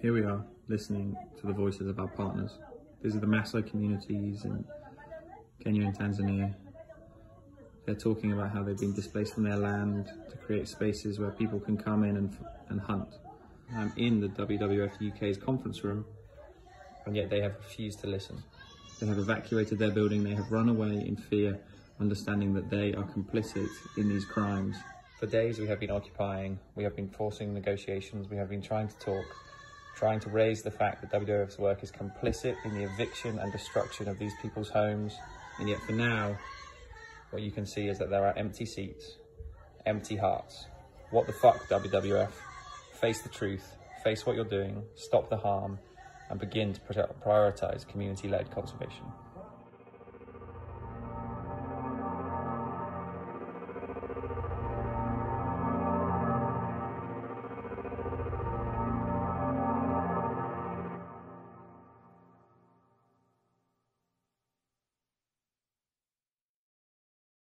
here we are listening to the voices of our partners. These are the Maasai communities in Kenya and Tanzania. They're talking about how they've been displaced from their land to create spaces where people can come in and, and hunt. I'm in the WWF UK's conference room, and yet they have refused to listen. They have evacuated their building, they have run away in fear, understanding that they are complicit in these crimes. For days we have been occupying, we have been forcing negotiations, we have been trying to talk, trying to raise the fact that WWF's work is complicit in the eviction and destruction of these people's homes. And yet for now, what you can see is that there are empty seats, empty hearts. What the fuck, WWF? Face the truth, face what you're doing, stop the harm, and begin to prioritize community-led conservation.